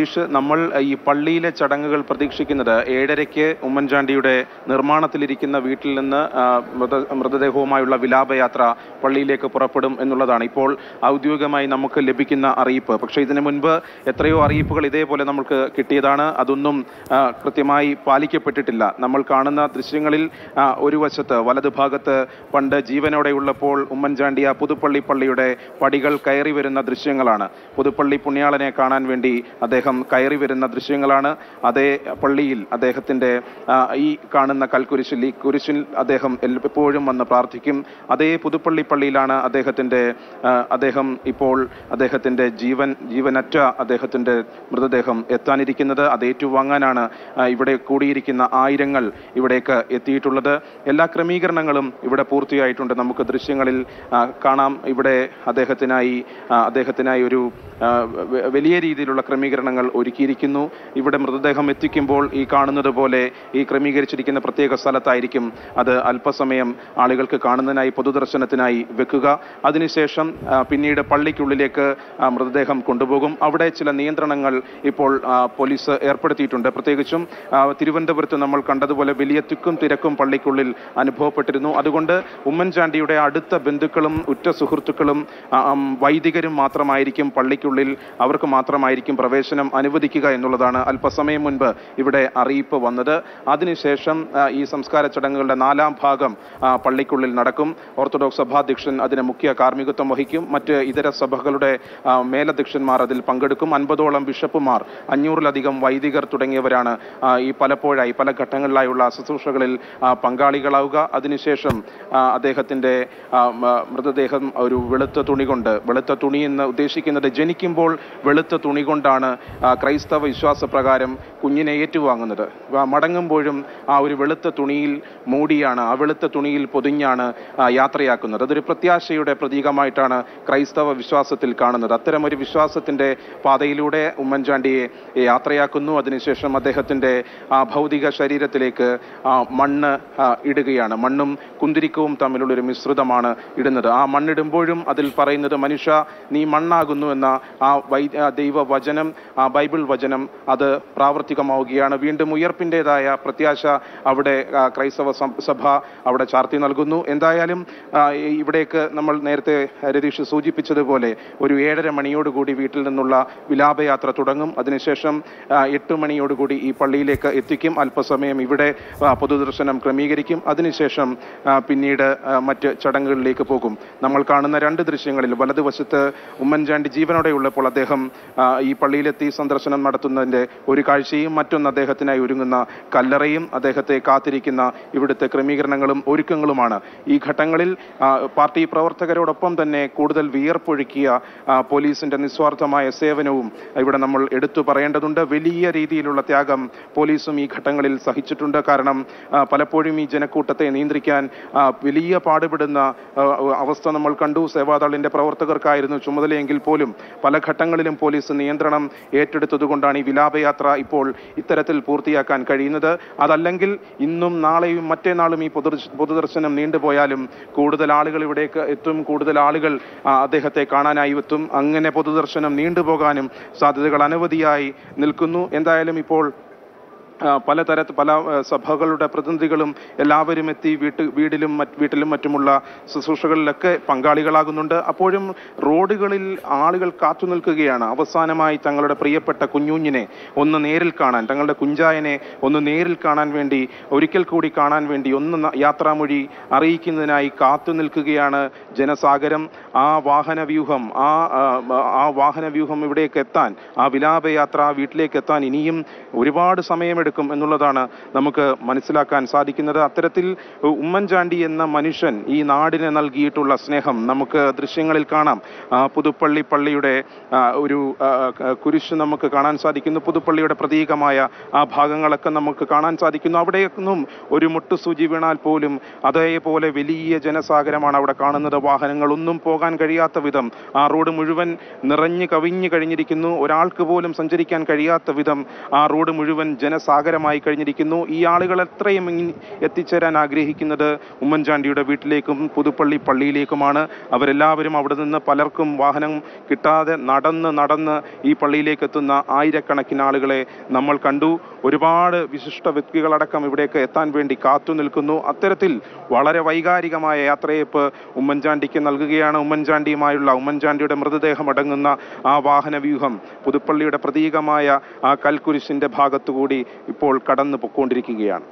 രതീഷ് നമ്മൾ ഈ പള്ളിയിലെ ചടങ്ങുകൾ പ്രതീക്ഷിക്കുന്നത് ഏഴരയ്ക്ക് ഉമ്മൻചാണ്ടിയുടെ നിർമ്മാണത്തിലിരിക്കുന്ന വീട്ടിൽ നിന്ന് മൃത മൃതദേഹവുമായുള്ള വിലാപയാത്ര പള്ളിയിലേക്ക് പുറപ്പെടും എന്നുള്ളതാണ്. ഇപ്പോൾ ഔദ്യോഗികമായി നമുക്ക് ലഭിക്കുന്ന അറിയിപ്പ്. പക്ഷേ ഇതിനു മുൻപ് എത്രയോ അറിയിപ്പുകൾ ഇതേപോലെ നമുക്ക് കിട്ടിയതാണ്. അതൊന്നും കൃത്യമായി പാലിക്കപ്പെട്ടിട്ടില്ല. നമ്മൾ കാണുന്ന ദൃശ്യങ്ങളിൽ ഒരു വശത്ത് വലതുഭാഗത്ത് പണ്ട് ജീവനോടെയുള്ളപ്പോൾ ഉമ്മൻചാണ്ടി ആ പുതുപ്പള്ളി പള്ളിയുടെ പടികൾ കയറി വരുന്ന ദൃശ്യങ്ങളാണ്. പുതുപ്പള്ളി പുണ്യാളനെ കാണാൻ വേണ്ടി അദ്ദേഹം കയറി വരുന്ന ദൃശ്യങ്ങളാണ് അതേ പള്ളിയിൽ അദ്ദേഹത്തിന്റെ ഈ കാണുന്ന കൽക്കുരിശിൽ ഈ കുരിശിൽ അദ്ദേഹം എപ്പോഴും വന്ന് പ്രാർത്ഥിക്കും. അതേ പുതുപ്പള്ളി പള്ളിയിലാണ് അദ്ദേഹത്തിന്റെ അദ്ദേഹം ഇപ്പോൾ അദ്ദേഹത്തിന്റെ ജീവൻ ജീവനറ്റ അദ്ദേഹത്തിന്റെ മൃതദേഹം എത്താനിരിക്കുന്നത്. അത് ഏറ്റുവാങ്ങാനാണ് ഇവിടെ കൂടിയിരിക്കുന്ന ആയിരങ്ങൾ ഇവിടേക്ക് എത്തിയിട്ടുള്ളത്. എല്ലാ ക്രമീകരണങ്ങളും ഇവിടെ പൂർത്തിയായിട്ടുണ്ട്. നമുക്ക് ദൃശ്യങ്ങളിൽ കാണാം. ഇവിടെ അദ്ദേഹത്തിനായി അദ്ദേഹത്തിനായി ഒരു വലിയ രീതിയിലുള്ള ക്രമീകരണങ്ങൾ ഒരുക്കിയിരിക്കുന്നു. ഇവിടെ മൃതദേഹം എത്തിക്കുമ്പോൾ ഈ കാണുന്നത് പോലെ ഈ ക്രമീകരിച്ചിരിക്കുന്ന പ്രത്യേക സ്ഥലത്തായിരിക്കും അത് അല്പസമയം ആളുകൾക്ക് കാണുന്നതിനായി പൊതുദർശനത്തിനായി വെക്കുക. അതിനുശേഷം പിന്നീട് പള്ളിക്കുള്ളിലേക്ക് മൃതദേഹം കൊണ്ടുപോകും. അവിടെ ചില നിയന്ത്രണങ്ങൾ ഇപ്പോൾ പോലീസ് ഏർപ്പെടുത്തിയിട്ടുണ്ട്. പ്രത്യേകിച്ചും തിരുവനന്തപുരത്ത് നമ്മൾ കണ്ടതുപോലെ വലിയ തിക്കും തിരക്കും പള്ളിക്കുള്ളിൽ അനുഭവപ്പെട്ടിരുന്നു. അതുകൊണ്ട് ഉമ്മൻചാണ്ടിയുടെ അടുത്ത ബന്ധുക്കളും ഉറ്റ സുഹൃത്തുക്കളും വൈദികരും മാത്രമായിരിക്കും പള്ളിക്കുള്ളിൽ. അവർക്ക് മാത്രമായിരിക്കും പ്രവേശനം അനുവദിക്കുക എന്നുള്ളതാണ് അല്പസമയം മുൻപ് ഇവിടെ അറിയിപ്പ് വന്നത്. അതിനുശേഷം ഈ സംസ്കാര ചടങ്ങുകളുടെ നാലാം ഭാഗം പള്ളിക്കുള്ളിൽ നടക്കും. ഓർത്തഡോക്സ് സഭാധ്യക്ഷൻ അതിന് മുഖ്യ കാർമ്മികത്വം വഹിക്കും. മറ്റ് ഇതര സഭകളുടെ മേലധ്യക്ഷന്മാർ അതിൽ പങ്കെടുക്കും. അൻപതോളം ബിഷപ്പുമാർ അഞ്ഞൂറിലധികം വൈദികർ തുടങ്ങിയവരാണ് ഈ പലപ്പോഴായി പല ഘട്ടങ്ങളിലായുള്ള ശുശ്രൂഷകളിൽ പങ്കാളികളാവുക. അതിനുശേഷം അദ്ദേഹത്തിന്റെ മൃതദേഹം ഒരു വെളുത്ത തുണി കൊണ്ട് വെളുത്ത തുണി എന്ന് ഉദ്ദേശിക്കുന്നത് ജനിക്കുമ്പോൾ വെളുത്ത തുണി കൊണ്ടാണ് ക്രൈസ്തവ വിശ്വാസപ്രകാരം കുഞ്ഞിനെ ഏറ്റുവാങ്ങുന്നത്. മടങ്ങുമ്പോഴും ആ ഒരു വെളുത്ത തുണിയിൽ മൂടിയാണ് ആ വെളുത്ത തുണിയിൽ പൊതിഞ്ഞാണ് യാത്രയാക്കുന്നത്. അതൊരു പ്രത്യാശയുടെ പ്രതീകമായിട്ടാണ് ക്രൈസ്തവ വിശ്വാസത്തിൽ കാണുന്നത്. അത്തരം ഒരു വിശ്വാസത്തിന്റെ പാതയിലൂടെ ഉമ്മൻചാണ്ടിയെ യാത്രയാക്കുന്നു. അതിനുശേഷം അദ്ദേഹത്തിന്റെ ആ ഭൗതിക ശരീരത്തിലേക്ക് മണ്ണ് ഇടുകയാണ്. മണ്ണും കുന്തിരിക്കവും തമ്മിലുള്ളൊരു മിശ്രിതമാണ് ഇടുന്നത്. ആ മണ്ണിടുമ്പോഴും അതിൽ പറയുന്നത് മനുഷ്യ നീ മണ്ണാകുന്നു എന്ന ആ വൈ ദൈവവചനം ആ ബൈബിൾ വചനം അത് പ്രാവർത്തികമാവുകയാണ്. വീണ്ടും ഉയർപ്പിന്റെതായ പ്രത്യാശ അവിടെ ക്രൈസ്തവ സഭ അവിടെ ചാർത്തി നൽകുന്നു. എന്തായാലും ഇവിടേക്ക് നമ്മൾ നേരത്തെ രതീഷ് സൂചിപ്പിച്ചതുപോലെ ഒരു ഏഴര മണിയോടുകൂടി വീട്ടിൽ നിന്നുള്ള വിലാപയാത്ര തുടങ്ങും. അതിനുശേഷം എട്ട് മണിയോടുകൂടി ഈ പള്ളിയിലേക്ക് എത്തിക്കും. അല്പസമയം ഇവിടെ പൊതുദർശനം ക്രമീകരിക്കും. അതിനുശേഷം പിന്നീട് മറ്റ് ചടങ്ങുകളിലേക്ക് പോകും. നമ്മൾ കാണുന്ന രണ്ട് ദൃശ്യങ്ങളിൽ വലതുവശത്ത് ഉമ്മൻചാണ്ടി ജീവനോടെ ഉള്ളപ്പോൾ അദ്ദേഹം ഈ പള്ളിയിലെത്തി സന്ദർശനം നടത്തുന്നതിന്റെ ഒരു കാഴ്ചയും മറ്റൊന്ന് അദ്ദേഹത്തിനായി ഒരുങ്ങുന്ന കല്ലറയും അദ്ദേഹത്തെ കാത്തിരിക്കുന്ന ഇവിടുത്തെ ക്രമീകരണങ്ങളും ഒരുക്കങ്ങളുമാണ്. ഈ ഘട്ടങ്ങളിൽ പാർട്ടി പ്രവർത്തകരോടൊപ്പം തന്നെ കൂടുതൽ വിയർപ്പൊഴുക്കിയ പോലീസിന്റെ നിസ്വാർത്ഥമായ സേവനവും ഇവിടെ നമ്മൾ എടുത്തു പറയേണ്ടതുണ്ട്. വലിയ രീതിയിലുള്ള ത്യാഗം പോലീസും ഈ ഘട്ടങ്ങളിൽ സഹിച്ചിട്ടുണ്ട്. കാരണം പലപ്പോഴും ഈ ജനക്കൂട്ടത്തെ നിയന്ത്രിക്കാൻ വലിയ പാടുപെടുന്ന അവസ്ഥ നമ്മൾ കണ്ടു. സേവാദളിന്റെ പ്രവർത്തകർക്കായിരുന്നു ചുമതലയെങ്കിൽ പോലും പല ഘട്ടങ്ങളിലും പോലീസ് നിയന്ത്രണം ഏറ്റെടുത്തതുകൊണ്ടാണ് ഈ വിലാപയാത്ര ഇപ്പോൾ ഇത്തരത്തിൽ പൂർത്തിയാക്കാൻ കഴിയുന്നത്. അതല്ലെങ്കിൽ ഇന്നും നാളെയും മറ്റേനാളും ഈ പൊതു പൊതുദർശനം നീണ്ടുപോയാലും കൂടുതൽ ആളുകൾ ഇവിടേക്ക് എത്തും കൂടുതൽ ആളുകൾ അദ്ദേഹത്തെ കാണാനായി എത്തും. അങ്ങനെ പൊതുദർശനം നീണ്ടുപോകാനും സാധ്യതകൾ അനവധിയായി നിൽക്കുന്നു. എന്തായാലും ഇപ്പോൾ ആ, പലതരത്തിൽ പല സഭകളുടെ പ്രതിനിധികളും എല്ലാവരും എത്തി വീട്ട് വീടിലും മറ്റ് വീട്ടിലും മറ്റുമുള്ള ശുശ്രൂഷകളിലൊക്കെ പങ്കാളികളാകുന്നുണ്ട്. അപ്പോഴും റോഡുകളിൽ ആളുകൾ കാത്തു നിൽക്കുകയാണ്. അവസാനമായി തങ്ങളുടെ പ്രിയപ്പെട്ട കുഞ്ഞുഞ്ഞിനെ ഒന്ന് നേരിൽ കാണാൻ തങ്ങളുടെ കുഞ്ചായനെ ഒന്ന് നേരിൽ കാണാൻ വേണ്ടി ഒരിക്കൽ കൂടി കാണാൻ വേണ്ടി ഒന്ന് യാത്രാമൊഴി അറിയിക്കുന്നതിനായി കാത്തു നിൽക്കുകയാണ് ജനസാഗരം. ആ വാഹനവ്യൂഹം ആ ആ, വാഹനവ്യൂഹം വാഹന വ്യൂഹം ഇവിടേക്ക് എത്താൻ ആ വിലാപയാത്ര വീട്ടിലേക്ക് എത്താൻ ഇനിയും ഒരുപാട് സമയമെടുക്കും. എന്നുള്ളതാണ് നമുക്ക് മനസ്സിലാക്കാൻ സാധിക്കുന്നത്. അത്തരത്തിൽ ഉമ്മൻചാണ്ടി എന്ന മനുഷ്യൻ ഈ നാടിന് നൽകിയിട്ടുള്ള സ്നേഹം നമുക്ക് ദൃശ്യങ്ങളിൽ കാണാം. പുതുപ്പള്ളി പള്ളിയുടെ ഒരു കുരിശ് നമുക്ക് കാണാൻ സാധിക്കുന്നു. പുതുപ്പള്ളിയുടെ പ്രതീകമായ ആ ഭാഗങ്ങളൊക്കെ നമുക്ക് കാണാൻ സാധിക്കുന്നു. അവിടെയൊന്നും ഒരു മുട്ടുസൂചി വീണാൽ പോലും അതേപോലെ വലിയ ജനസാഗരമാണ് അവിടെ കാണുന്നത്. വാഹനങ്ങളൊന്നും പോകാൻ കഴിയാത്ത വിധം ആ റോഡ് മുഴുവൻ നിറഞ്ഞു കവിഞ്ഞു കഴിഞ്ഞിരിക്കുന്നു. ഒരാൾക്ക് പോലും സഞ്ചരിക്കാൻ കഴിയാത്ത വിധം ആ റോഡ് മുഴുവൻ ജനസാഗരം സാഗരമായി കഴിഞ്ഞിരിക്കുന്നു. ഈ ആളുകൾ എത്രയും എത്തിച്ചേരാൻ ആഗ്രഹിക്കുന്നത് ഉമ്മൻചാണ്ടിയുടെ വീട്ടിലേക്കും പുതുപ്പള്ളി പള്ളിയിലേക്കുമാണ്. അവരെല്ലാവരും അവിടെ നിന്ന് പലർക്കും വാഹനം കിട്ടാതെ നടന്ന് നടന്ന് ഈ പള്ളിയിലേക്ക് എത്തുന്ന ആയിരക്കണക്കിന് ആളുകളെ നമ്മൾ കണ്ടു. ഒരുപാട് വിശിഷ്ട വ്യക്തികളടക്കം ഇവിടേക്ക് എത്താൻ വേണ്ടി കാത്തു നിൽക്കുന്നു. അത്തരത്തിൽ വളരെ വൈകാരികമായ യാത്രയപ്പ് ഉമ്മൻചാണ്ടിക്ക് നൽകുകയാണ്. ഉമ്മൻചാണ്ടിയുമായുള്ള ഉമ്മൻചാണ്ടിയുടെ മൃതദേഹം അടങ്ങുന്ന ആ വാഹനവ്യൂഹം പുതുപ്പള്ളിയുടെ പ്രതീകമായ ആ കൽക്കുരിശിന്റെ ഭാഗത്തുകൂടി ഇപ്പോൾ കടന്നു പൊക്കോണ്ടിരിക്കുകയാണ്.